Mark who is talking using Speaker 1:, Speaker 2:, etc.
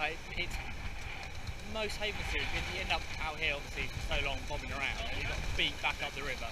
Speaker 1: I it's most haven series because you end up out here obviously for so long bobbing around and you've got to beat back up the river.